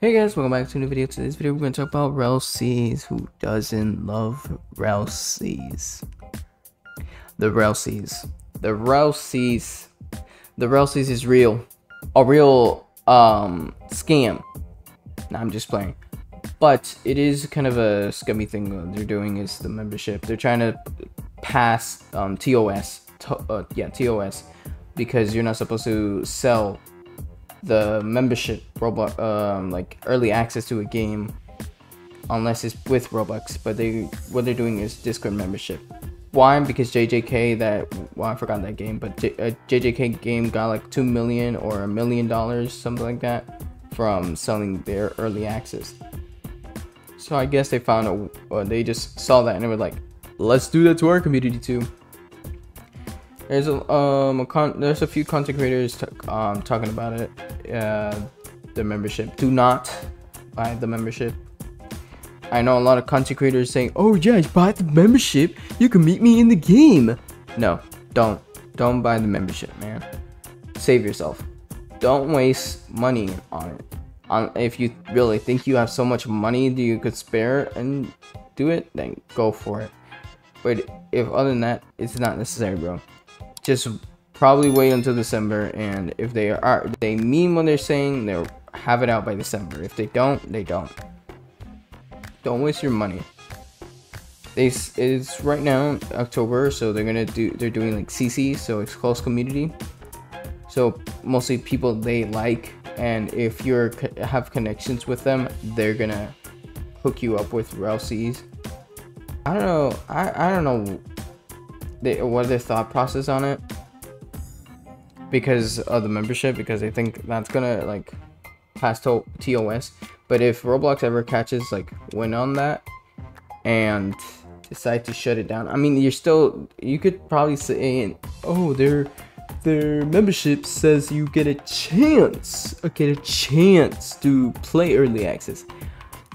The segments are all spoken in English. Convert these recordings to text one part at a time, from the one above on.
Hey guys, welcome back to a new video. Today's video we're going to talk about Rell Seas. Who doesn't love Rell Seas? The Rell Seas. The Rell Seas. The Rell Seas is real. A real um scam. Nah, I'm just playing. But it is kind of a scummy thing they're doing is the membership. They're trying to pass um, TOS. To, uh, yeah, TOS. Because you're not supposed to sell the membership Roblox, um, like early access to a game, unless it's with Robux. But they what they're doing is Discord membership. Why? Because JJK that well I forgot that game, but J, uh, JJK game got like two million or a million dollars, something like that, from selling their early access. So I guess they found a, uh, they just saw that and they were like, let's do that to our community too. There's a um a con there's a few content creators um talking about it. Uh, the membership. Do not buy the membership. I know a lot of content creators saying, "Oh yeah, buy the membership. You can meet me in the game." No, don't. Don't buy the membership, man. Save yourself. Don't waste money on it. On if you really think you have so much money that you could spare and do it, then go for it. But if other than that, it's not necessary, bro just probably wait until December and if they are they mean what they're saying they'll have it out by December. If they don't they don't. Don't waste your money. They it's right now October so they're gonna do they're doing like CC so it's close community. So mostly people they like and if you're have connections with them they're gonna hook you up with Rell Seas I don't know I, I don't know they what their thought process on it because of the membership because they think that's gonna like pass to TOS. But if Roblox ever catches like win on that and decide to shut it down, I mean you're still you could probably say oh their their membership says you get a chance, uh, get a chance to play early access.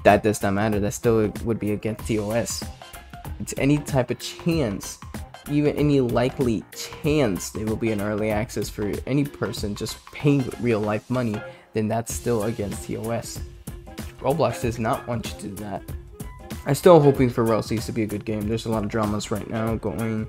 That does not matter. That still would be against TOS. It's any type of chance even any likely chance they will be in early access for any person just paying real life money, then that's still against TOS. Roblox does not want you to do that. I'm still hoping for Rell Seas to be a good game. There's a lot of dramas right now going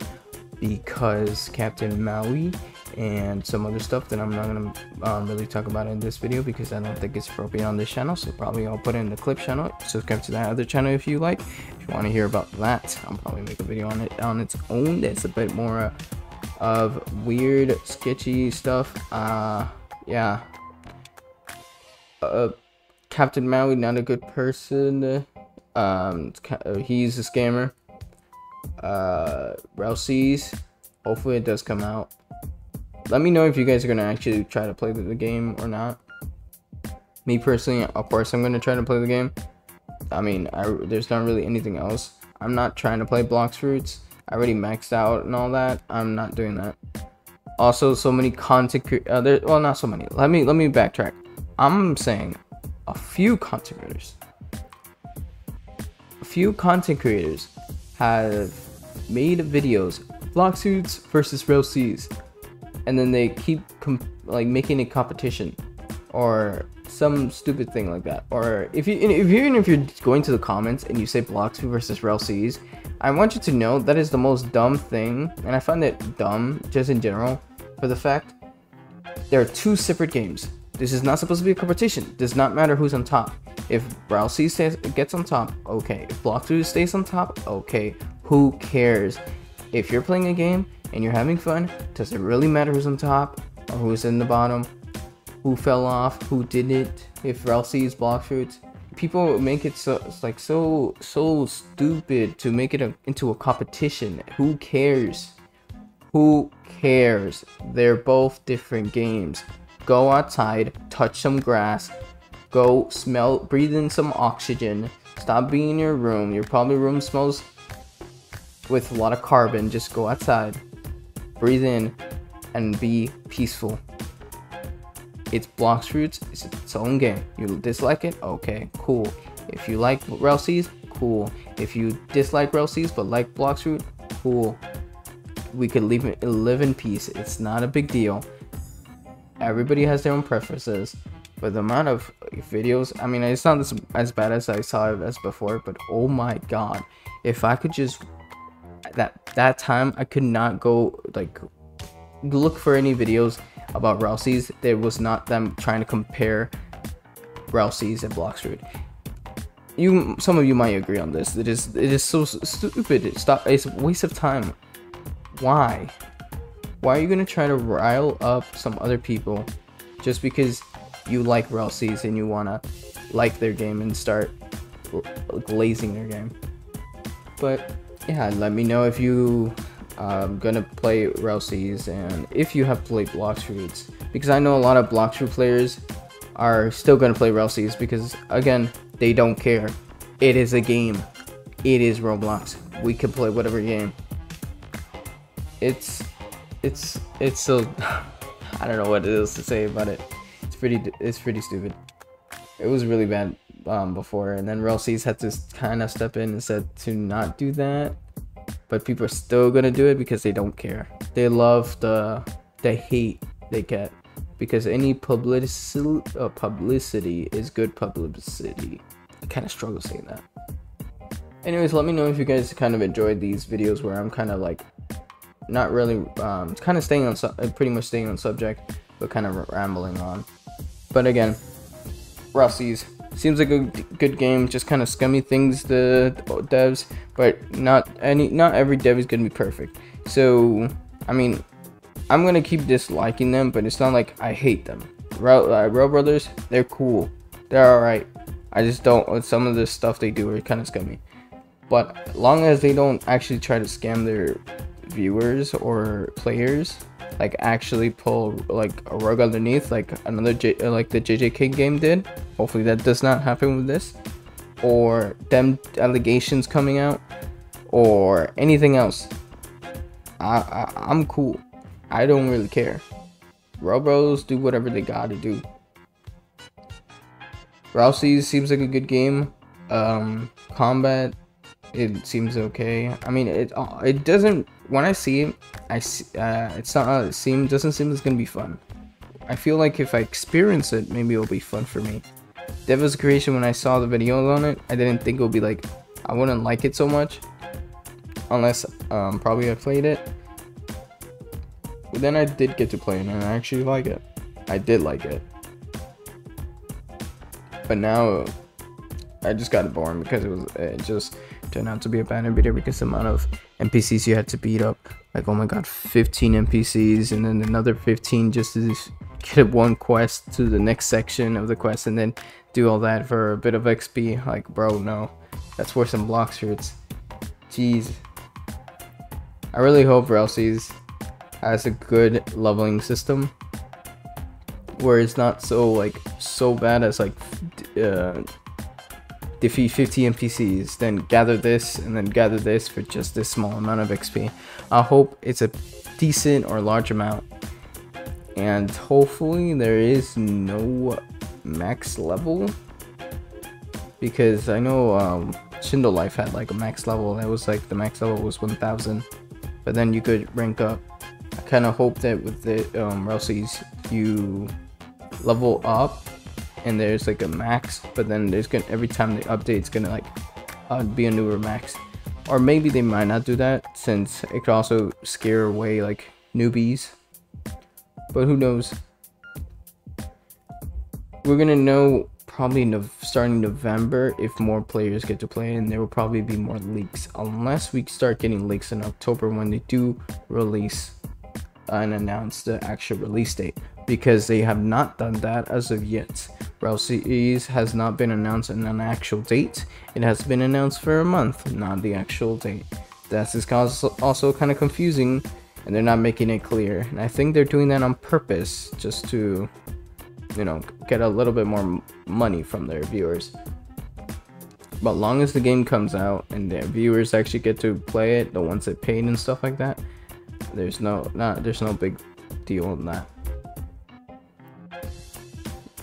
because Captain Maui and some other stuff that I'm not gonna um, really talk about in this video because I don't think it's appropriate on this channel. So probably I'll put it in the clip channel. Subscribe to that other channel if you like. If you want to hear about that, I'll probably make a video on it on its own. That's a bit more uh, of weird, sketchy stuff. Uh, yeah. Uh, Captain Maui, not a good person. Um, he's a scammer. Uh, Rell Seas. Hopefully it does come out let me know if you guys are gonna actually try to play the game or not. Me personally, of course, I'm gonna try to play the game. I mean, I, there's not really anything else. I'm not trying to play Blox Fruits. I already maxed out and all that. I'm not doing that. Also, so many content uh, there, well, not so many. Let me let me backtrack. I'm saying a few content creators, a few content creators have made videos Blox Fruits versus Rell Seas and then they keep like making a competition or some stupid thing like that. Or if you if you even if you're going to the comments and you say Blox versus Rell Seas, I want you to know that is the most dumb thing, and I find it dumb just in general for the fact there are two separate games. This is not supposed to be a competition. Does not matter who's on top. If Ralsei stays, gets on top, okay. If Blox stays on top, okay. Who cares? If you're playing a game and you're having fun, does it really matter who's on top or who's in the bottom? Who fell off? Who did it? If Rell Seas Blox Fruits? People make it so like so so stupid to make it a, into a competition. Who cares? Who cares? They're both different games. Go outside, touch some grass, go smell, breathe in some oxygen. Stop being in your room. Your probably room smells with a lot of carbon. Just go outside, breathe in, and be peaceful. It's Blox Fruits, it's its own game. You dislike it? Okay, cool. If you like Rell Seas, cool. If you dislike Rell Seas but like Blox Fruit, cool. We could leave it, live in peace. It's not a big deal. Everybody has their own preferences. But the amount of videos. I mean, it's not as, as bad as I saw it as before, but oh my god, if I could just that that time I could not go like look for any videos about Rell Seas. There was not them trying to compare Rell Seas and Blox Fruit. You, some of you might agree on this. It is, it is so stupid. Stop. It's a waste of time. Why? Why are you gonna try to rile up some other people just because you like Rell Seas and you wanna like their game and start glazing their game? But yeah, let me know if you um, gonna play Rell Seas and if you have played Blox Fruits because I know a lot of Blox Fruit players are still gonna play Rell Seas because again they don't care. It is a game. It is Roblox. We can play whatever game. It's it's it's so I don't know what is to say about it. It's pretty it's pretty stupid. It was really bad um, before, and then Rell Seas had to kind of step in and said to not do that but people are still gonna do it because they don't care. They love the the hate they get because any publicity uh, publicity is good publicity. I kind of struggle saying that. Anyways, let me know if you guys kind of enjoyed these videos where I'm kind of like not really um, kind of staying on su- uh, pretty much staying on subject, but kind of rambling on. But again, Rell Seas Seems like a good game, just kind of scummy things the devs, but not any not every dev is gonna be perfect. So I mean, I'm gonna keep disliking them, but it's not like I hate them. Rell, uh, Rell Brothers, they're cool, they're alright. I just don't. Some of the stuff they do are kind of scummy, but as long as they don't actually try to scam their viewers or players, like actually pull like a rug underneath like another J uh, like the JJK game did. Hopefully that does not happen with this. Or them allegations coming out or anything else. I, I I'm cool. I don't really care. Robros do whatever they gotta do. Rell Seas seems like a good game. Um, combat it seems okay. I mean, it uh, it doesn't. When I see it, I see, uh, it's not. Uh, it seem doesn't seem it's gonna be fun. I feel like if I experience it, maybe it'll be fun for me. Devil's Creation. When I saw the videos on it, I didn't think it would be like. I wouldn't like it so much, unless um, probably I played it. But then I did get to play it, and I actually like it. I did like it. But now, I just got bored because it was it just turned out to be a bad video because the amount of NPCs you had to beat up. Like, oh my god, 15 NPCs and then another 15 just to get one quest to the next section of the quest and then do all that for a bit of XP. Like, bro, no. That's worse than Blox Fruits. Jeez. I really hope Rell Seas has a good leveling system where it's not so like so bad as like uh, defeat 50 NPCs, then gather this, and then gather this for just this small amount of XP. I hope it's a decent or large amount. And hopefully there is no max level. Because I know um, Shindo Life had like a max level. That was like the max level was 1000. But then you could rank up. I kind of hope that with the um, Rell Seas you level up and there's like a max, but then there's gonna every time they update, it's gonna like uh, be a newer max. Or maybe they might not do that since it could also scare away like newbies. But who knows? We're gonna know probably no starting November if more players get to play, and there will probably be more leaks unless we start getting leaks in October when they do release and announce the actual release date because they have not done that as of yet. Rell Seas has not been announced in an actual date. It has been announced for a month, not the actual date. That is is also kind of confusing and they're not making it clear. And I think they're doing that on purpose just to, you know, get a little bit more money from their viewers. But long as the game comes out and their viewers actually get to play it, the ones that paid and stuff like that, there's no not there's no big deal in that.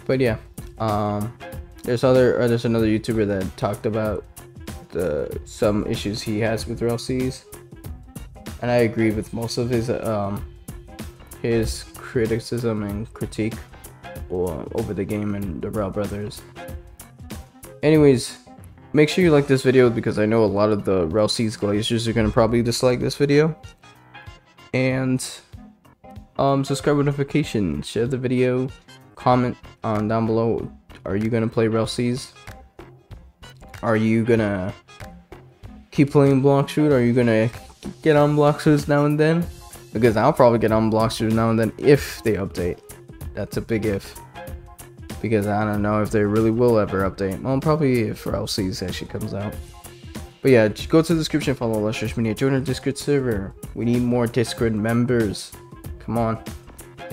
But yeah, um, there's other or there's another YouTuber that talked about the some issues he has with Rell Seas, and I agree with most of his um his criticism and critique. or over the game and the Rell Brothers. Anyways, make sure you like this video because I know a lot of the Rell Seas Glaciers are going to probably dislike this video. And um, subscribe with notifications, share the video, comment on down below. Are you to play Seas? Are you to keep playing Blox Fruit? Are you to get on Blox Fruits now and then? Because I'll probably get on Blox Fruit now and then if they update. That's a big if because I don't know if they really will ever update. Well, probably if Seas actually comes out. But yeah, go to the description, follow Lustrous Media, join our Discord server. We need more Discord members. Come on.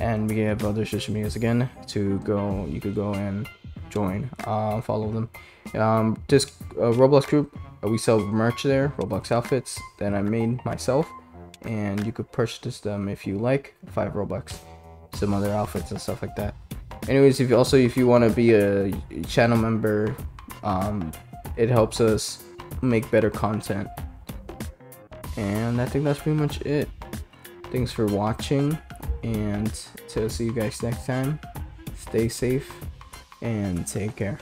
And we have other medias again to go, you could go and join, uh, follow them. Um, uh, Roblox group, uh, we sell merch there, Roblox outfits that I made myself. And you could purchase them if you like, 5 Robux. Some other outfits and stuff like that anyways if you also if you want to be a channel member um, it helps us make better content and i think that's pretty much it thanks for watching and to see you guys next time. Stay safe and take care